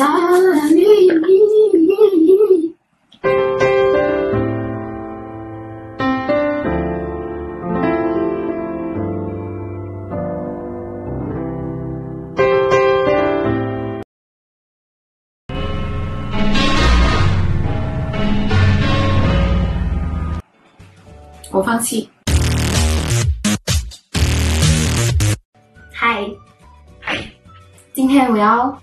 少女。我放弃。嗨，今天我要，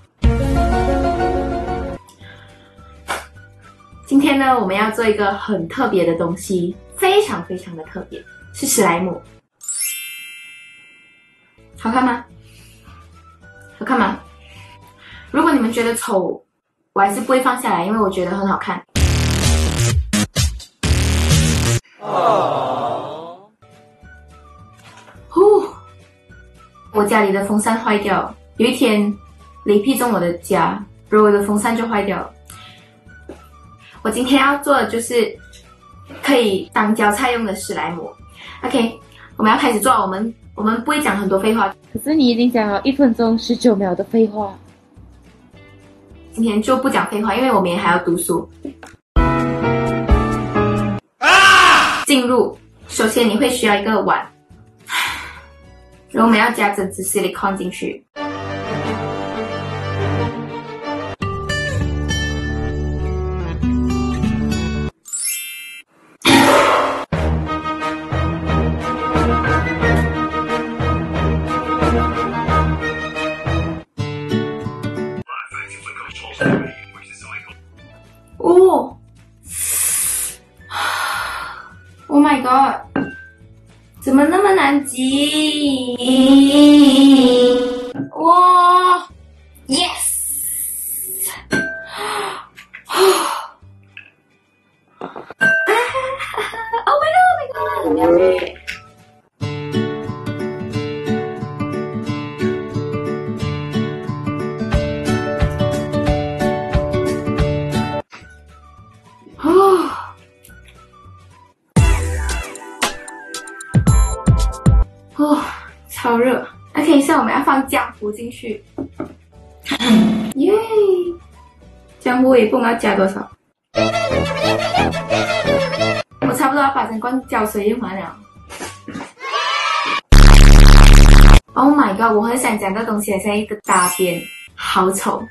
今天呢，我们要做一个很特别的东西，非常非常的特别，是史莱姆。好看吗？好看吗？如果你们觉得丑，我还是不会放下来，因为我觉得很好看。哦呼，我家里的风扇坏掉，有一天雷劈中我的家，然后我的风扇就坏掉了。我今天要做的就是可以当浇菜用的史莱姆。OK，我们要开始做，我们我们不会讲很多废话，可是你已经讲了一分钟十九秒的废话。今天就不讲废话，因为我明天还要读书。进入，首先你会需要一个碗，然后我们要加整只 silicone 进去。，Oh my god，怎么那么难挤？哇，Yes！Oh my god，Oh my god！哦，超热。OK，现在我们要放浆糊进去。耶，浆糊我也不知道要加多少。我差不多要把整罐胶水用完了。Oh my god！我很想讲这东西很像一个大便，好丑。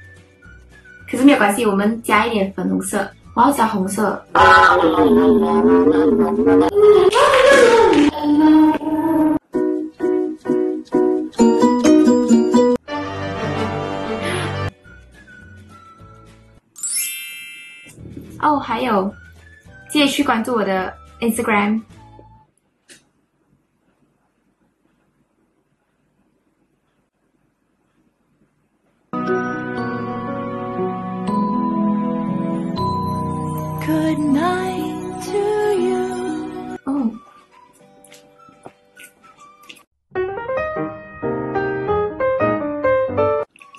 可是没有关系，我们加一点粉红色。我要加红色。哦，还有，记得去关注我的 Instagram。Good night to you。哦。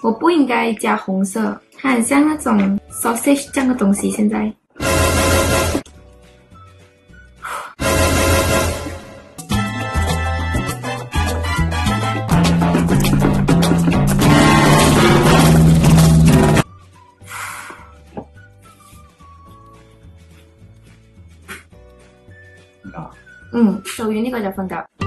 我不应该加红色，它很像那种 sausage 这样的东西。现在，嗯，屬於呢个就瞓覺。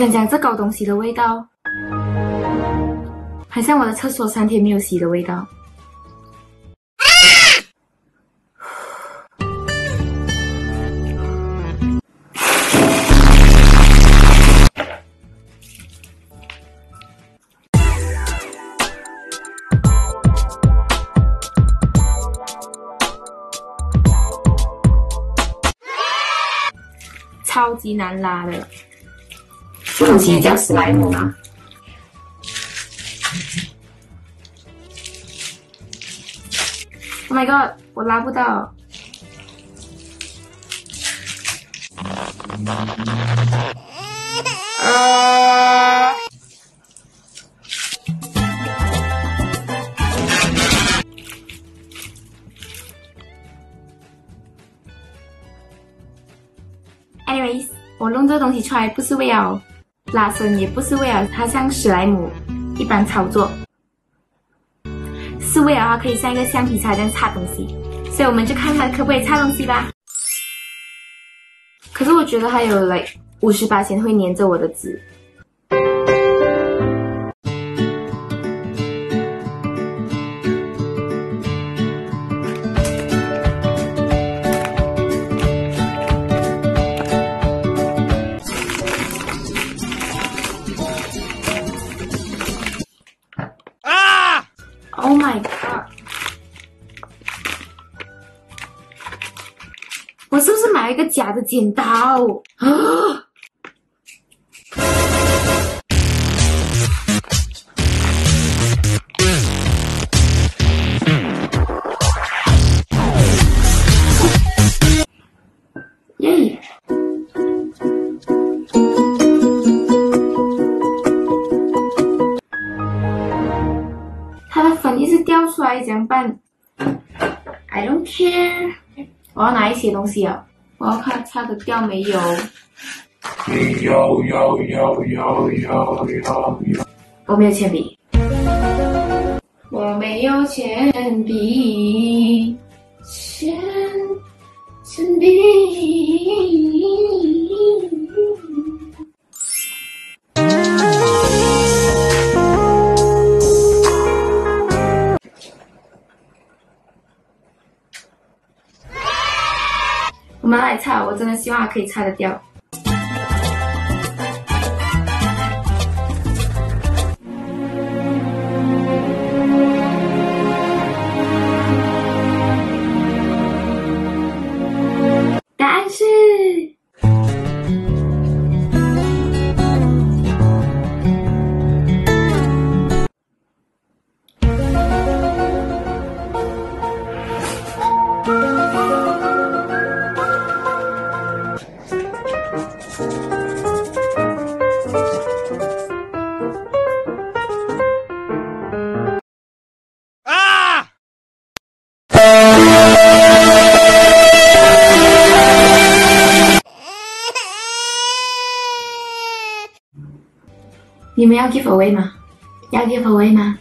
想讲这搞东西的味道，很像我的厕所三天没有洗的味道。超级难拉的。这东西叫史莱姆吗？Oh my god，我拉不到。啊！Anyways，我弄这个东西出来不是为了拉伸，也不是为了它像史莱姆一般操作，是为了它可以像一个橡皮擦这样擦东西。所以我们就看它可不可以擦东西吧。可是我觉得它有 like 五十八千会粘着我的纸。剪刀啊？耶！它的粉一直掉出来，怎么办？I don't care。我要拿一些东西啊，我要看擦得掉没有。有有有有有有有。我没有铅笔，我没有铅笔，铅铅笔。我们来擦，我真的希望可以擦得掉。你们要 give away 吗？要 give away 吗？